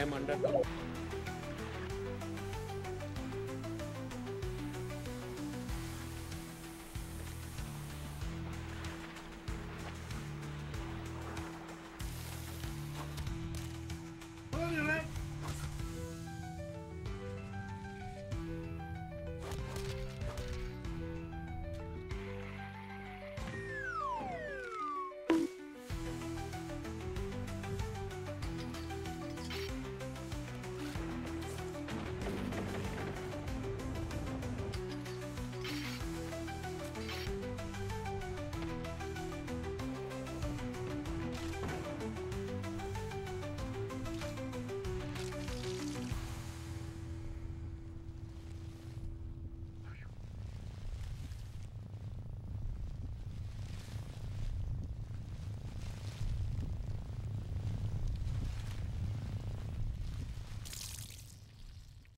I'm under. the